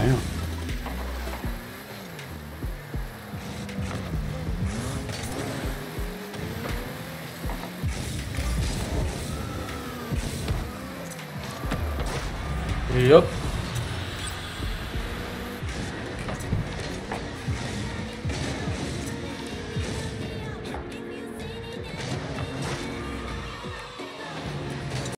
Damn. Yep.